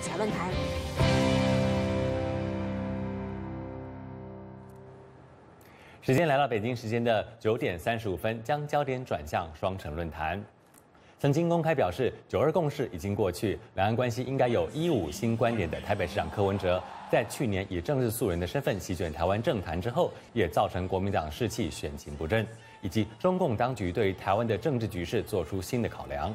海峡论坛。时间来到北京时间的九点三十五分，将焦点转向双城论坛。曾经公开表示“九二共识”已经过去，两岸关系应该有一五新观点的台北市长柯文哲，在去年以政治素人的身份席卷台湾政坛之后，也造成国民党士气选情不振，以及中共当局对台湾的政治局势做出新的考量。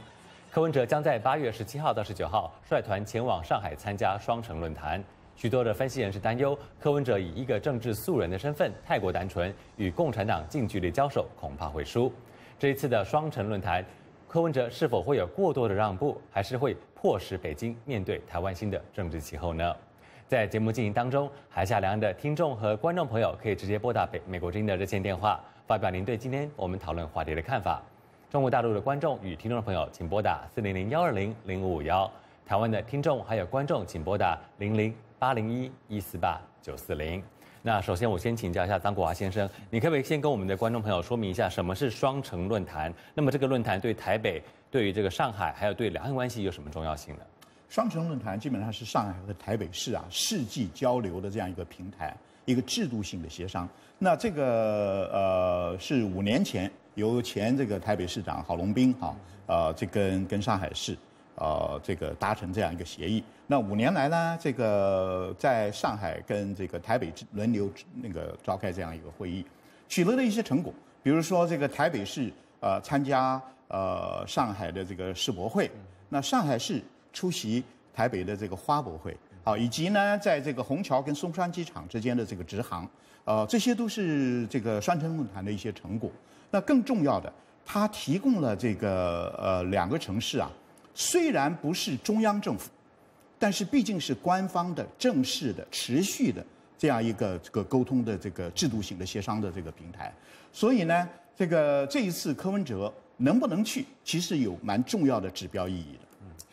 柯文哲将在八月十七号到十九号率团前往上海参加双城论坛。许多的分析人士担忧，柯文哲以一个政治素人的身份太过单纯，与共产党近距离交手恐怕会输。这一次的双城论坛。柯文哲是否会有过多的让步，还是会迫使北京面对台湾新的政治气候呢？在节目进行当中，海峡两岸的听众和观众朋友可以直接拨打北美国之音的热线电话，发表您对今天我们讨论话题的看法。中国大陆的观众与听众朋友，请拨打四零零幺二零零五五幺；台湾的听众还有观众，请拨打零零八零一一四八九四零。那首先，我先请教一下张国华先生，你可不可以先跟我们的观众朋友说明一下什么是双城论坛？那么这个论坛对台北、对于这个上海，还有对两岸关系有什么重要性呢？双城论坛基本上是上海和台北市啊世纪交流的这样一个平台，一个制度性的协商。那这个呃是五年前由前这个台北市长郝龙斌哈呃这跟跟上海市。呃，这个达成这样一个协议。那五年来呢，这个在上海跟这个台北轮流那个召开这样一个会议，取得了一些成果。比如说，这个台北市呃参加呃上海的这个世博会，那上海市出席台北的这个花博会，好，以及呢，在这个虹桥跟松山机场之间的这个直航，呃，这些都是这个双城论坛的一些成果。那更重要的，它提供了这个呃两个城市啊。虽然不是中央政府，但是毕竟是官方的、正式的、持续的这样一个这个沟通的这个制度性的协商的这个平台，所以呢，这个这一次柯文哲能不能去，其实有蛮重要的指标意义的。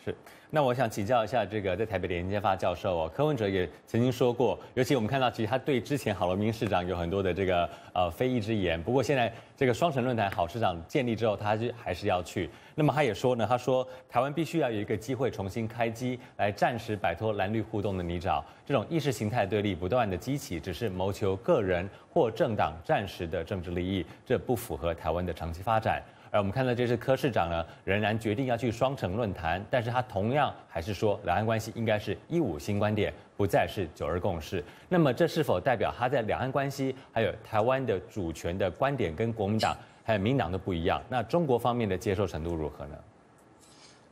是。那我想请教一下这个在台北联研发教授哦，柯文哲也曾经说过，尤其我们看到其实他对之前郝龙斌市长有很多的这个呃非议之言。不过现在这个双城论坛郝市长建立之后，他就还是要去。那么他也说呢，他说台湾必须要有一个机会重新开机，来暂时摆脱蓝绿互动的泥沼。这种意识形态对立不断的激起，只是谋求个人或政党暂时的政治利益，这不符合台湾的长期发展。而我们看到，这是柯市长呢，仍然决定要去双城论坛，但是他同样还是说，两岸关系应该是一五新观点，不再是九二共识。那么，这是否代表他在两岸关系还有台湾的主权的观点跟国民党还有民党都不一样？那中国方面的接受程度如何呢？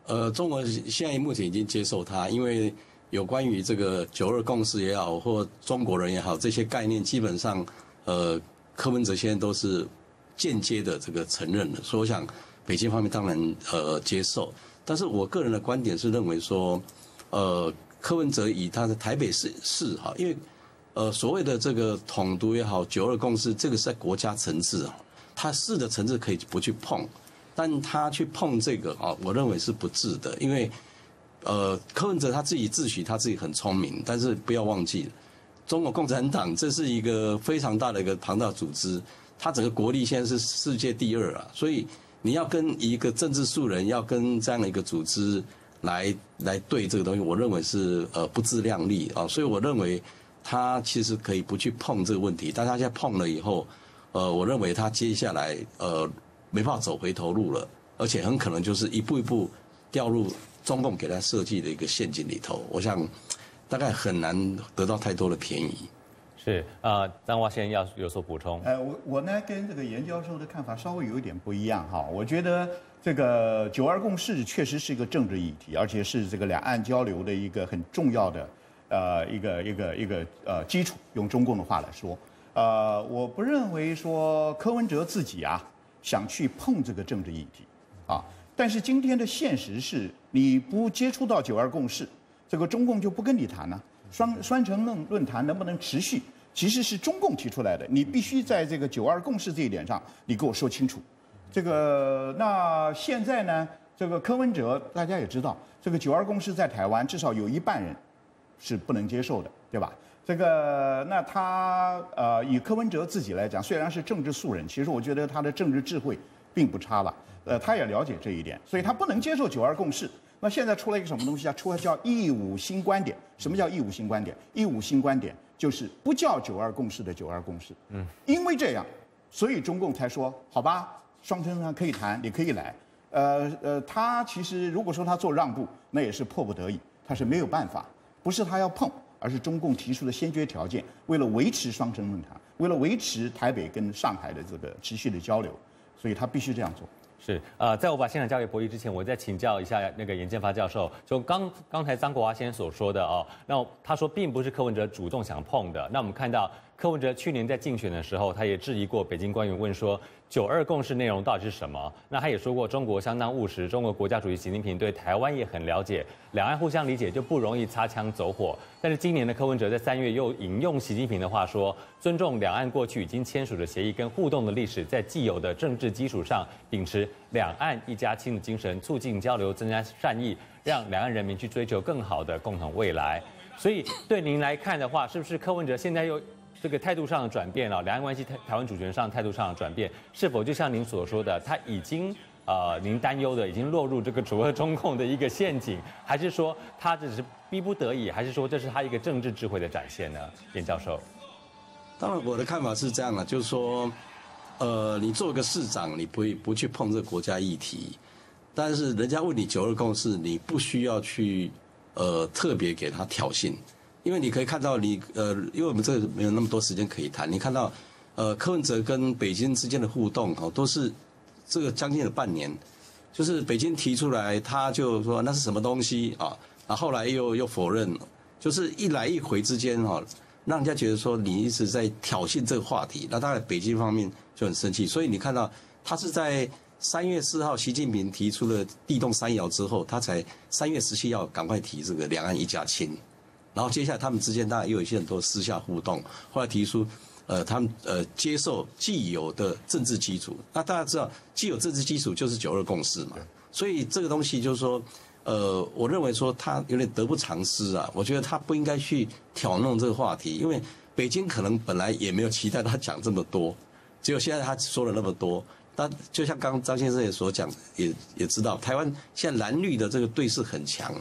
呃，中国现在目前已经接受他，因为有关于这个九二共识也好，或中国人也好，这些概念基本上，呃，柯文哲现在都是。间接的这个承认了，所以我想北京方面当然呃接受，但是我个人的观点是认为说，呃柯文哲以他的台北市市哈，因为呃所谓的这个统独也好，九二共识这个是在国家层次啊，他市的层次可以不去碰，但他去碰这个啊，我认为是不智的，因为呃柯文哲他自己自诩他自己很聪明，但是不要忘记，中国共产党这是一个非常大的一个庞大组织。他整个国力现在是世界第二啊，所以你要跟一个政治素人，要跟这样的一个组织来来对这个东西，我认为是呃不自量力啊。所以我认为他其实可以不去碰这个问题，但他现在碰了以后，呃，我认为他接下来呃没办法走回头路了，而且很可能就是一步一步掉入中共给他设计的一个陷阱里头。我想大概很难得到太多的便宜。是啊，张华先生要有所补充。呃，我我呢跟这个严教授的看法稍微有一点不一样哈。我觉得这个九二共识确实是一个政治议题，而且是这个两岸交流的一个很重要的呃一个一个一个呃基础。用中共的话来说，呃，我不认为说柯文哲自己啊想去碰这个政治议题啊。但是今天的现实是，你不接触到九二共识，这个中共就不跟你谈了。双双城论论坛能不能持续，其实是中共提出来的。你必须在这个九二共识这一点上，你给我说清楚。这个那现在呢，这个柯文哲大家也知道，这个九二共识在台湾至少有一半人是不能接受的，对吧？这个那他呃，以柯文哲自己来讲，虽然是政治素人，其实我觉得他的政治智慧并不差了。呃，他也了解这一点，所以他不能接受九二共识。那现在出了一个什么东西啊？出了叫“一五新观点”。什么叫“一五新观点”？“一五新观点”就是不叫“九二共识”的“九二共识”。嗯，因为这样，所以中共才说好吧，双城论坛可以谈，你可以来。呃呃，他其实如果说他做让步，那也是迫不得已，他是没有办法，不是他要碰，而是中共提出的先决条件，为了维持双城论坛，为了维持台北跟上海的这个持续的交流，所以他必须这样做。是，呃，在我把现场交给博弈之前，我再请教一下那个严建发教授。就刚刚才张国华先生所说的哦，那他说并不是柯文哲主动想碰的。那我们看到柯文哲去年在竞选的时候，他也质疑过北京官员，问说。九二共识内容到底是什么？那他也说过，中国相当务实，中国国家主席习近平对台湾也很了解，两岸互相理解就不容易擦枪走火。但是今年的柯文哲在三月又引用习近平的话说，尊重两岸过去已经签署的协议跟互动的历史，在既有的政治基础上，秉持两岸一家亲的精神，促进交流，增加善意，让两岸人民去追求更好的共同未来。所以对您来看的话，是不是柯文哲现在又？这个态度上的转变了，两岸关系台台湾主权上态度上的转变，是否就像您所说的，他已经呃，您担忧的已经落入这个主和中共的一个陷阱，还是说他只是逼不得已，还是说这是他一个政治智慧的展现呢？严教授，当然我的看法是这样的，就是说，呃，你做个市长，你不不去碰这个国家议题，但是人家问你九二共识，你不需要去呃特别给他挑衅。因为你可以看到，你呃，因为我们这个没有那么多时间可以谈。你看到，呃，柯文哲跟北京之间的互动哦，都是这个将近了半年，就是北京提出来，他就说那是什么东西啊？啊，后来又又否认，就是一来一回之间哈，让人家觉得说你一直在挑衅这个话题。那当然北京方面就很生气。所以你看到，他是在三月四号习近平提出了地动山摇之后，他才三月十七号赶快提这个两岸一家亲。然后接下来他们之间当然也有一些很多私下互动，后来提出，呃，他们呃接受既有的政治基础。那大家知道，既有政治基础就是九二共识嘛。所以这个东西就是说，呃，我认为说他有点得不偿失啊。我觉得他不应该去挑弄这个话题，因为北京可能本来也没有期待他讲这么多，只有现在他说了那么多。那就像刚刚张先生也所讲，也也知道台湾现在蓝绿的这个对视很强。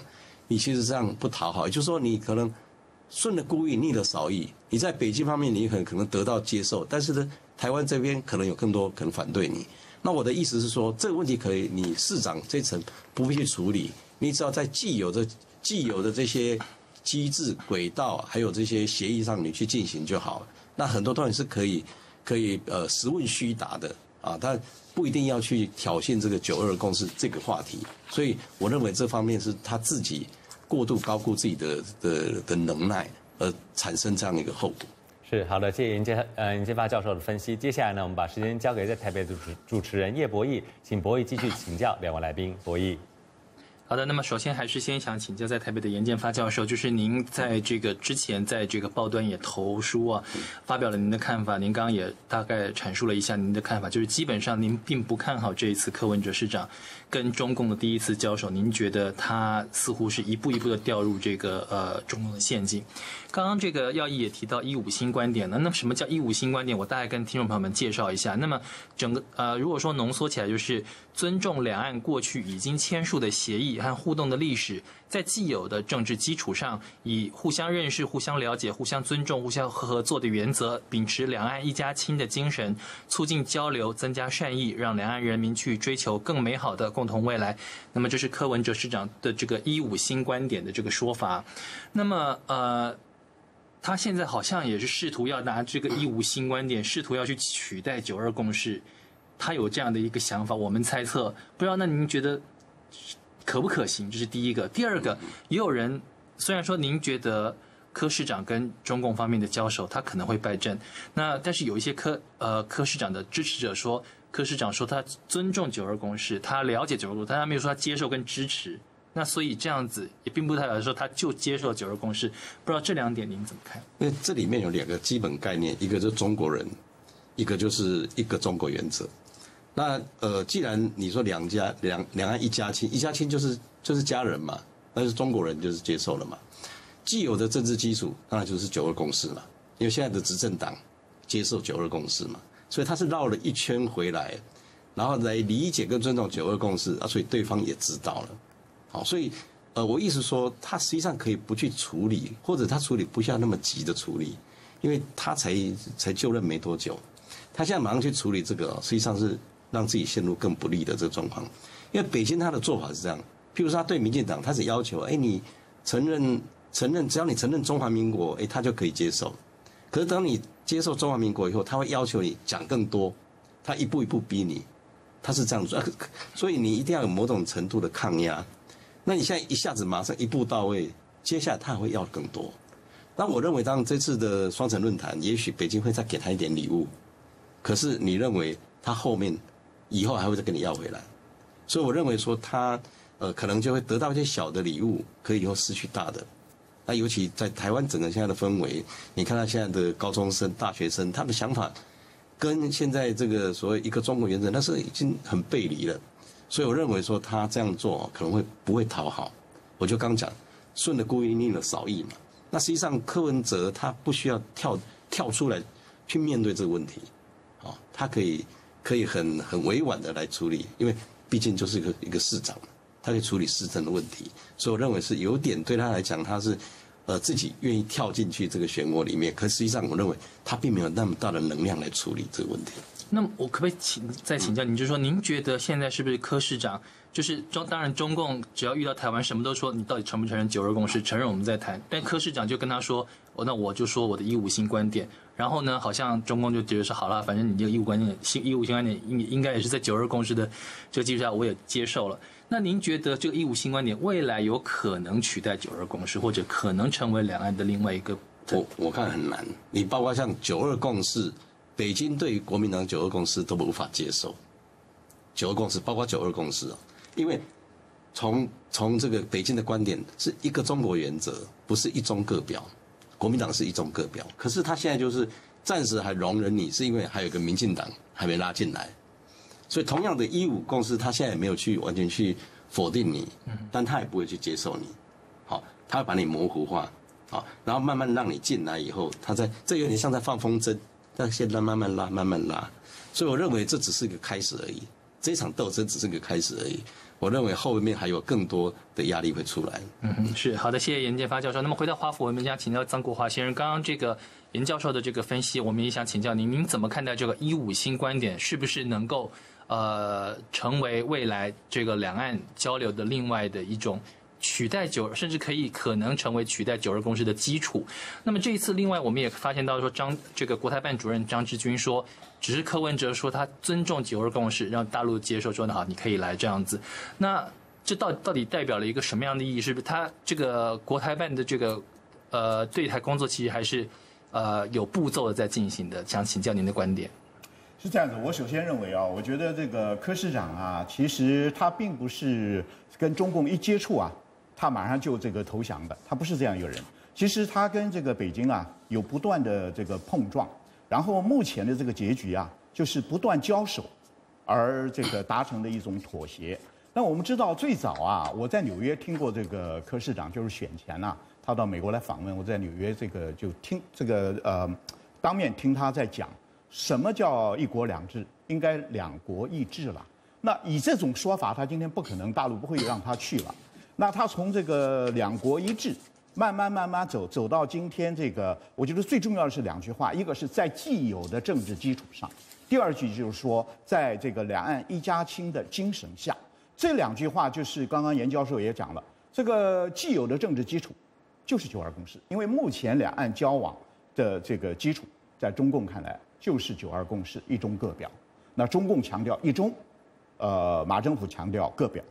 你其实这样不讨好，也就是说，你可能顺了故意，逆了少意。你在北京方面，你很可能得到接受，但是呢，台湾这边可能有更多可能反对你。那我的意思是说，这个问题可以你市长这层不必去处理，你只要在既有的既有的这些机制轨道，还有这些协议上，你去进行就好。那很多东西是可以可以呃实问虚答的啊，但。不一定要去挑衅这个九二共识这个话题，所以我认为这方面是他自己过度高估自己的的的能耐，而产生这样一个后果。是好的，谢谢严建呃严建发教授的分析。接下来呢，我们把时间交给在台北主持主持人叶博弈，请博弈继续请教两位来宾。博弈。好的，那么首先还是先想请教在台北的严建发教授，就是您在这个之前在这个报端也投书啊，发表了您的看法。您刚刚也大概阐述了一下您的看法，就是基本上您并不看好这一次柯文哲市长跟中共的第一次交手，您觉得他似乎是一步一步的掉入这个呃中共的陷阱。刚刚这个耀义也提到一五新观点了，那么什么叫一五新观点？我大概跟听众朋友们介绍一下。那么整个呃如果说浓缩起来就是。尊重两岸过去已经签署的协议和互动的历史，在既有的政治基础上，以互相认识、互相了解、互相尊重、互相合作的原则，秉持两岸一家亲的精神，促进交流，增加善意，让两岸人民去追求更美好的共同未来。那么，这是柯文哲市长的这个“一五新观点”的这个说法。那么，呃，他现在好像也是试图要拿这个“一五新观点”，试图要去取代“九二共识”。他有这样的一个想法，我们猜测，不知道那您觉得可不可行？这是第一个。第二个，也有人虽然说您觉得柯市长跟中共方面的交手，他可能会败阵，那但是有一些柯呃柯市长的支持者说，柯市长说他尊重九二共识，他了解九二共识，但他没有说他接受跟支持。那所以这样子也并不代表说他就接受九二共识。不知道这两点您怎么看？那这里面有两个基本概念，一个就是中国人，一个就是一个中国原则。那呃，既然你说两家两两岸一家亲，一家亲就是就是家人嘛，那是中国人就是接受了嘛。既有的政治基础当然就是九二共识嘛，因为现在的执政党接受九二共识嘛，所以他是绕了一圈回来，然后来理解跟尊重九二共识啊，所以对方也知道了。好，所以呃，我意思说，他实际上可以不去处理，或者他处理不需要那么急的处理，因为他才才就任没多久，他现在马上去处理这个，实际上是让自己陷入更不利的这个状况。因为北京他的做法是这样，譬如说他对民进党，他是要求，哎，你承认承认，只要你承认中华民国，哎，他就可以接受。可是等你接受中华民国以后，他会要求你讲更多，他一步一步逼你，他是这样做，所以你一定要有某种程度的抗压。那你现在一下子马上一步到位，接下来他还会要更多。那我认为，当这次的双城论坛，也许北京会再给他一点礼物，可是你认为他后面以后还会再跟你要回来？所以我认为说他呃可能就会得到一些小的礼物，可以以后失去大的。那尤其在台湾整个现在的氛围，你看他现在的高中生、大学生，他的想法跟现在这个所谓一个中国原则，那是已经很背离了。所以我认为说他这样做可能会不会讨好。我就刚讲顺的故意逆的少意嘛。那实际上柯文哲他不需要跳跳出来去面对这个问题，哦，他可以可以很很委婉的来处理，因为毕竟就是一个一个市长，他可以处理市政的问题。所以我认为是有点对他来讲，他是。呃，自己愿意跳进去这个漩涡里面，可实际上我认为他并没有那么大的能量来处理这个问题。那么我可不可以请再请教您，就是说您觉得现在是不是柯市长，就是中当然中共只要遇到台湾什么都说你到底承不承认九二共识？承认我们再谈。但柯市长就跟他说，哦，那我就说我的一五新观点。然后呢，好像中共就觉得说好了，反正你这个一五观点新一五新观点应应该也是在九二共识的这个基础上，我也接受了。那您觉得这个一五新观点未来有可能取代九二共识，或者可能成为两岸的另外一个？我我看很难。你包括像九二共识，北京对于国民党九二共识都无法接受。九二共识包括九二共识啊，因为从从这个北京的观点是一个中国原则，不是一中各表。国民党是一中各表，可是他现在就是暂时还容忍你，是因为还有个民进党还没拉进来。所以，同样的“一五共识”，他现在也没有去完全去否定你，但他也不会去接受你，好，他会把你模糊化，好，然后慢慢让你进来以后，他在这有点像在放风筝，但现在慢慢拉，慢慢拉。所以，我认为这只是一个开始而已，这场斗争只是个开始而已。我认为后面还有更多的压力会出来。嗯，是好的，谢谢严建发教授。那么回到华府，我们想请教张国华先生，刚刚这个严教授的这个分析，我们也想请教您，您怎么看待这个“一五新观点”是不是能够？呃，成为未来这个两岸交流的另外的一种取代九，甚至可以可能成为取代九二共识的基础。那么这一次，另外我们也发现到说，张这个国台办主任张志军说，只是柯文哲说他尊重九二共识，让大陆接受，说那好，你可以来这样子。那这到到底代表了一个什么样的意义？是不是他这个国台办的这个呃对台工作其实还是呃有步骤的在进行的？想请教您的观点。是这样子，我首先认为啊，我觉得这个柯市长啊，其实他并不是跟中共一接触啊，他马上就这个投降的，他不是这样一个人。其实他跟这个北京啊有不断的这个碰撞，然后目前的这个结局啊，就是不断交手，而这个达成的一种妥协。那我们知道最早啊，我在纽约听过这个柯市长，就是选前呐，他到美国来访问，我在纽约这个就听这个呃，当面听他在讲。什么叫一国两制？应该两国一制了。那以这种说法，他今天不可能，大陆不会让他去了。那他从这个两国一致，慢慢慢慢走，走到今天这个，我觉得最重要的是两句话：一个是在既有的政治基础上，第二句就是说，在这个两岸一家亲的精神下。这两句话就是刚刚严教授也讲了，这个既有的政治基础就是九二共识，因为目前两岸交往的这个基础，在中共看来。就是九二共识，一中各表。那中共强调一中，呃，马政府强调各表，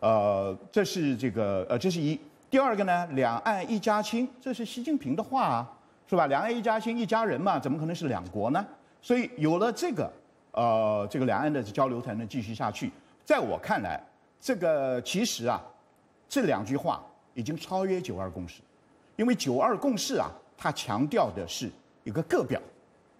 呃，这是这个呃，这是一。第二个呢，两岸一家亲，这是习近平的话啊，是吧？两岸一家亲，一家人嘛，怎么可能是两国呢？所以有了这个，呃，这个两岸的交流才能继续下去。在我看来，这个其实啊，这两句话已经超越九二共识，因为九二共识啊，它强调的是一个个表。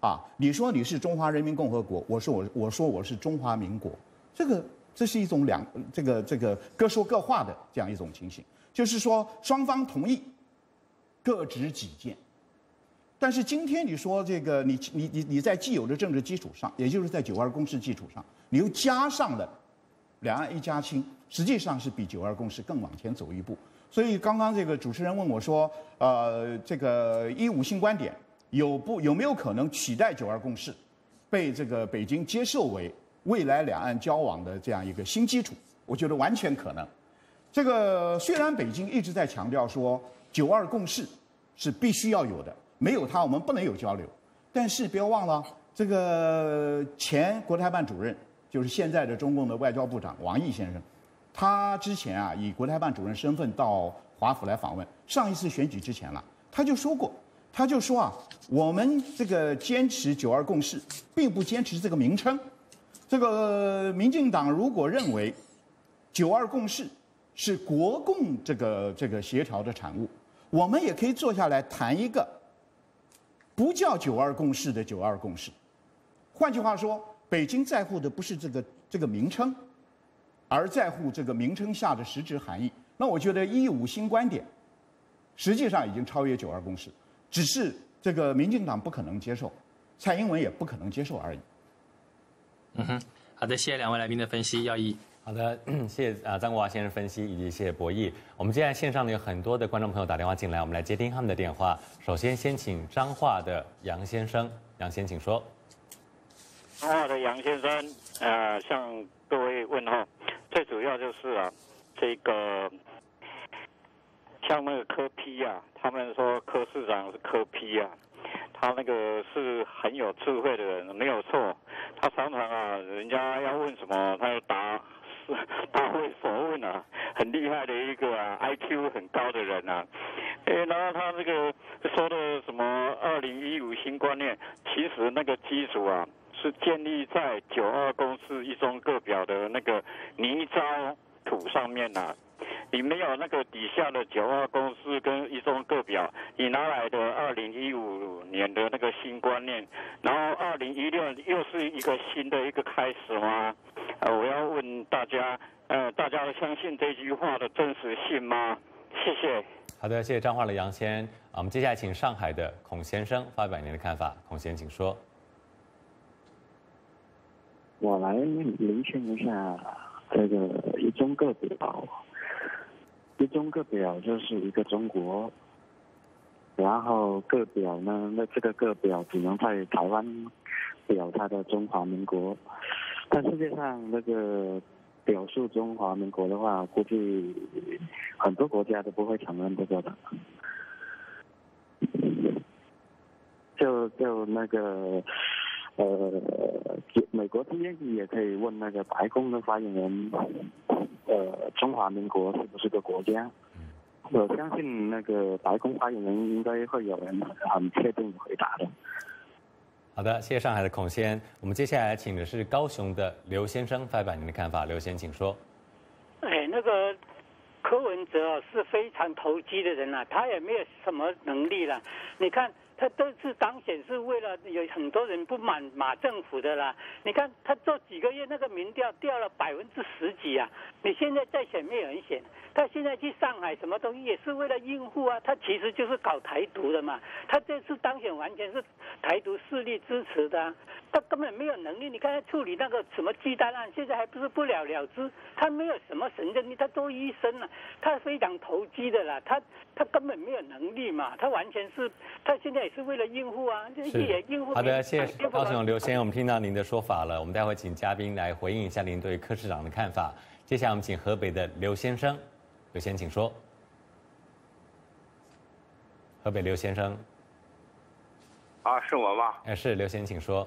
啊，你说你是中华人民共和国，我说我我说我是中华民国，这个这是一种两这个这个各说各话的这样一种情形，就是说双方同意，各执己见。但是今天你说这个你你你你在既有的政治基础上，也就是在九二共识基础上，你又加上了两岸一家亲，实际上是比九二共识更往前走一步。所以刚刚这个主持人问我说，呃，这个一五新观点有不有没有可能取代九二共识，被这个北京接受为未来两岸交往的这样一个新基础？我觉得完全可能。这个虽然北京一直在强调说九二共识是必须要有的，没有它我们不能有交流，但是不要忘了，这个前国台办主任就是现在的中共的外交部长王毅先生，他之前啊以国台办主任身份到华府来访问，上一次选举之前了，他就说过，他就说啊，我们这个坚持九二共识，并不坚持这个名称，这个民进党如果认为九二共识。是国共这个这个协调的产物，我们也可以坐下来谈一个不叫“九二共识”的“九二共识”。换句话说，北京在乎的不是这个这个名称，而在乎这个名称下的实质含义。那我觉得“一五”新观点实际上已经超越“九二共识”，只是这个民进党不可能接受，蔡英文也不可能接受而已。嗯哼，好的，谢谢两位来宾的分析，要义。好的，谢谢啊张国华先生分析，以及谢谢博弈。我们接下来线上呢有很多的观众朋友打电话进来，我们来接听他们的电话。首先先请彰化的杨先生，杨先请说。彰化的杨先生，呃，向各位问候。最主要就是啊，这个像那个柯批啊，他们说柯市长是柯批啊，他那个是很有智慧的人，没有错。他常常啊，人家要问什么，他就答。大会否问啊，很厉害的一个啊，IQ 很高的人啊，哎，然后他这个说的什么二零一五新观念，其实那个基础啊，是建立在九二公司一中各表的那个泥沼土上面呐。你没有那个底下的九二公司跟一中各表，你哪来的二零年的那个新观念？然后二零一六又是一个新的一个开始吗？呃，我要问大家，呃，大家相信这句话的真实性吗？谢谢。好的，谢谢张化的杨先。啊，我们接下来请上海的孔先生发表您的看法。孔先生，请说。我来聆听一下这个一中各表。一中各表就是一个中国，然后个表呢，那这个个表只能在台湾表它的中华民国。但世界上，那个表述中华民国的话，估计很多国家都不会承认这个的。就就那个，呃，美国这边也可以问那个白宫的发言人，呃，中华民国是不是个国家？我相信那个白宫发言人应该会有人很确定回答的。好的，谢谢上海的孔先。我们接下来请的是高雄的刘先生发表您的看法。刘先，请说。哎，那个柯文哲是非常投机的人啊，他也没有什么能力了。你看。他这次当选是为了有很多人不满马政府的啦。你看他做几个月那个民调掉了百分之十几啊！你现在再选没有人选。他现在去上海什么东西也是为了应付啊，他其实就是搞台独的嘛。他这次当选完全是台独势力支持的，他根本没有能力。你看他处理那个什么鸡蛋案，现在还不是不了了之？他没有什么神经力，他做医生啊，他非常投机的啦。他他根本没有能力嘛，他完全是他现在。是为了应付啊，也应付。好的，谢谢高雄刘先生，我们听到您的说法了。我们待会请嘉宾来回应一下您对柯市长的看法。接下来我们请河北的刘先生，刘先请说。河北刘先生。啊，是我吗？哎，是刘先，请说。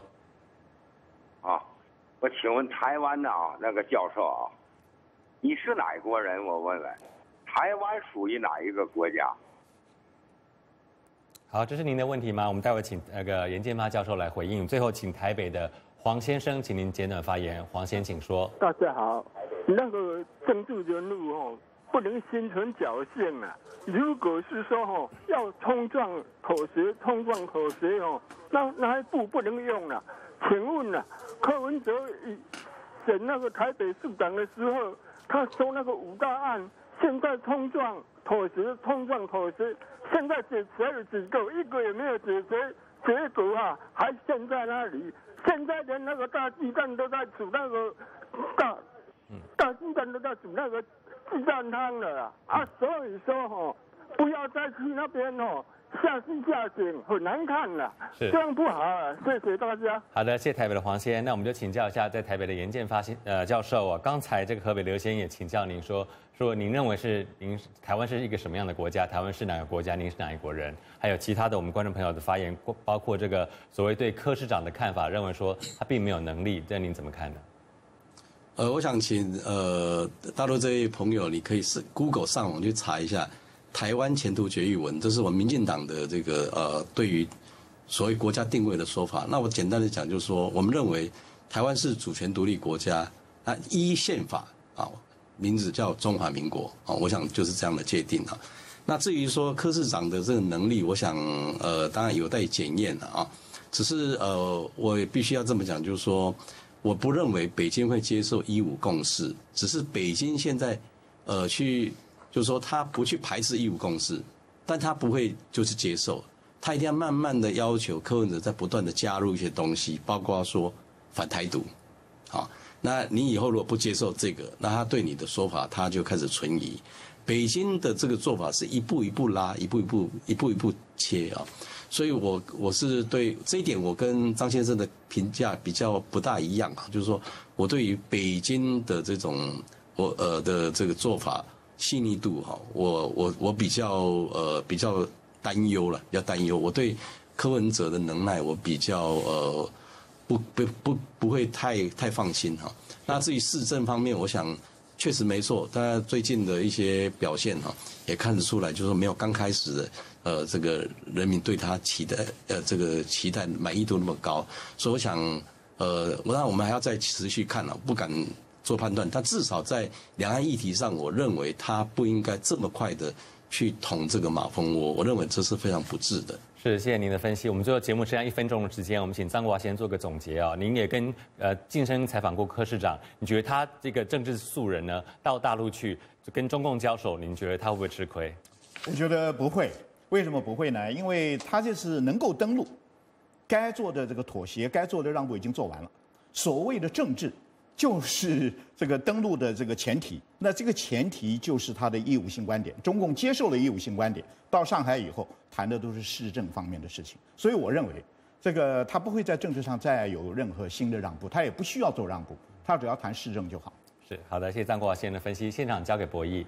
啊，我请问台湾的啊，那个教授啊，你是哪国人？我问问，台湾属于哪一个国家？好，这是您的问题吗？我们待会请那个严建发教授来回应。最后，请台北的黄先生，请您简短发言。黄先，请说。大家好，那个政治人物哦，不能心存侥幸啊。如果是说哦，要冲撞妥协，冲撞妥协哦，那那一步不能用了。请问呢，柯文哲选那个台北市长的时候，他说那个五大案，现在冲撞妥协，冲撞妥协。现在解决了几个，一个也没有解决，结果啊还陷在那里。现在连那个大鸡蛋都在煮那个大大鸡蛋都在煮那个鸡蛋汤了啊！啊，所以说哈，不要再去那边哦。下戏下景很难看了，是这样不好啊！谢谢大家。好的，谢谢台北的黄先，那我们就请教一下在台北的严建发先呃教授啊，刚才这个河北刘先也请教您说，说您认为是您台湾是一个什么样的国家？台湾是哪个国家？您是哪一国人？还有其他的我们观众朋友的发言，包括这个所谓对柯市长的看法，认为说他并没有能力，这您怎么看呢？呃，我想请呃大陆这位朋友，你可以是 Google 上网去查一下。台湾前途决议文，这是我们民进党的这个呃对于所谓国家定位的说法。那我简单的讲，就是说，我们认为台湾是主权独立国家，那依宪法啊，名字叫中华民国啊，我想就是这样的界定啊。那至于说柯市长的这个能力，我想呃当然有待检验的啊。只是呃我也必须要这么讲，就是说，我不认为北京会接受一五共识，只是北京现在呃去。就是说，他不去排斥义务共识，但他不会就是接受，他一定要慢慢的要求柯文哲在不断的加入一些东西，包括说反台独，好，那你以后如果不接受这个，那他对你的说法他就开始存疑。北京的这个做法是一步一步拉，一步一步一步一步切啊，所以我我是对这一点，我跟张先生的评价比较不大一样啊，就是说我对于北京的这种我呃的这个做法。细腻度哈，我我我比较呃比较担忧了，比较担忧。我对柯文哲的能耐，我比较呃不不不不会太太放心哈。那至于市政方面，我想确实没错，大家最近的一些表现哈，也看得出来，就是说没有刚开始的呃这个人民对他期待呃这个期待满意度那么高。所以我想呃，那我们还要再持续看了，不敢。做判断，但至少在两岸议题上，我认为他不应该这么快的去捅这个马蜂窝。我认为这是非常不智的。是，谢谢您的分析。我们最后节目剩下一分钟的时间，我们请张国华先做个总结啊。您也跟呃晋升采访过柯市长，你觉得他这个政治素人呢，到大陆去跟中共交手，您觉得他会不会吃亏？我觉得不会。为什么不会呢？因为他就是能够登陆，该做的这个妥协，该做的让步已经做完了。所谓的政治。就是这个登陆的这个前提，那这个前提就是他的义务性观点。中共接受了义务性观点，到上海以后谈的都是市政方面的事情。所以我认为，这个他不会在政治上再有任何新的让步，他也不需要做让步，他只要谈市政就好。是好的，谢谢张国华先生的分析。现场交给博弈。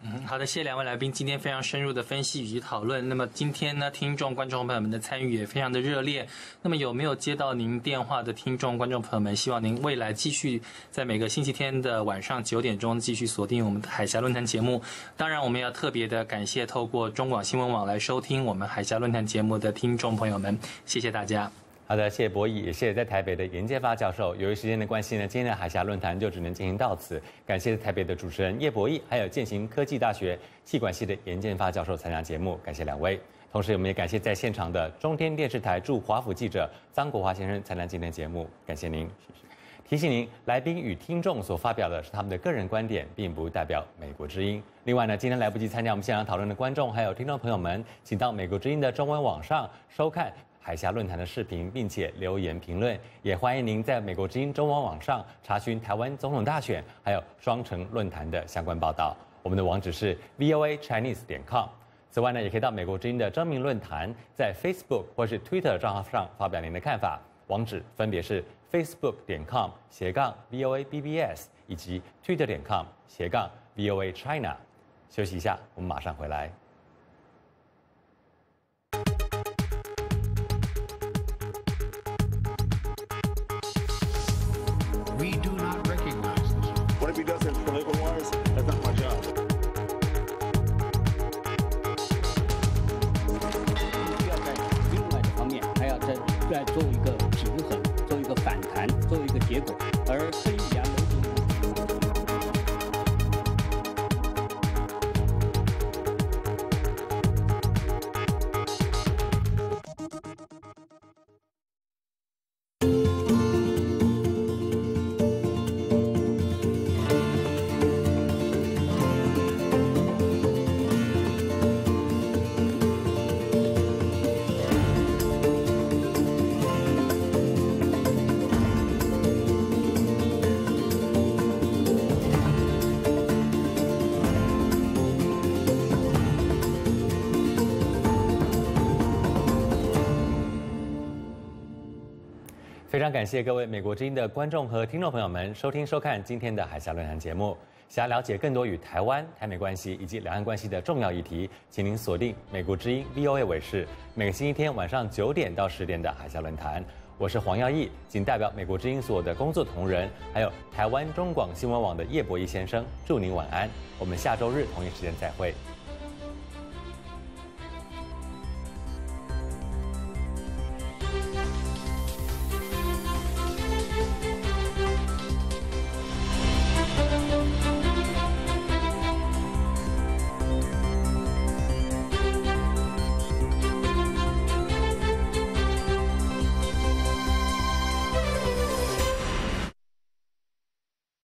嗯，好的，谢谢两位来宾今天非常深入的分析以及讨论。那么今天呢，听众观众朋友们的参与也非常的热烈。那么有没有接到您电话的听众观众朋友们，希望您未来继续在每个星期天的晚上九点钟继续锁定我们的海峡论坛节目。当然，我们要特别的感谢透过中广新闻网来收听我们海峡论坛节目的听众朋友们，谢谢大家。好的，谢谢博弈，也谢谢在台北的严建发教授。由于时间的关系呢，今天的海峡论坛就只能进行到此。感谢台北的主持人叶博弈，还有建行科技大学气管系的严建发教授参加节目，感谢两位。同时，我们也感谢在现场的中天电视台驻华府记者张国华先生参加今天节目，感谢您。提醒您，来宾与听众所发表的是他们的个人观点，并不代表美国之音。另外呢，今天来不及参加我们现场讨论的观众还有听众朋友们，请到美国之音的中文网上收看。海峡论坛的视频，并且留言评论，也欢迎您在美国之音中文网上查询台湾总统大选还有双城论坛的相关报道。我们的网址是 voa chinese 点 com。此外呢，也可以到美国之音的征名论坛，在 Facebook 或是 Twitter 账号上发表您的看法。网址分别是 facebook 点 com 斜杠 voa bbs 以及 twitter 点 com 斜杠 voa china。休息一下，我们马上回来。来做一个平衡，做一个反弹，做一个结果，而可非常感谢各位美国之音的观众和听众朋友们收听收看今天的海峡论坛节目。想要了解更多与台湾、台美关系以及两岸关系的重要议题，请您锁定美国之音 VOA 卫视，每个星期天晚上九点到十点的海峡论坛。我是黄耀义，仅代表美国之音所有的工作同仁，还有台湾中广新闻网的叶博弈先生，祝您晚安。我们下周日同一时间再会。